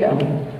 Yeah.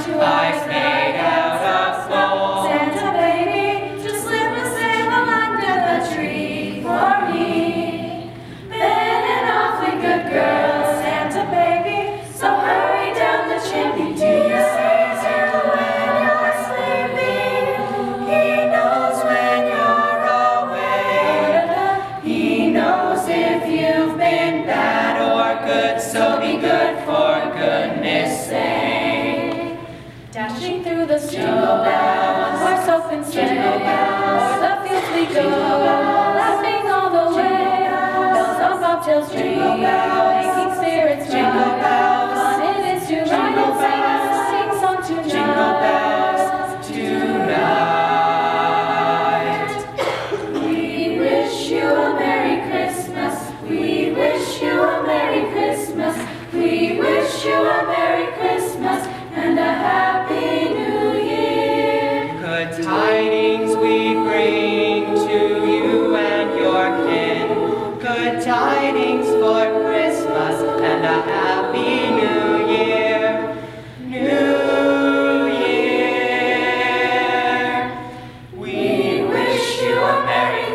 unto our Savior. and say, the fields we go.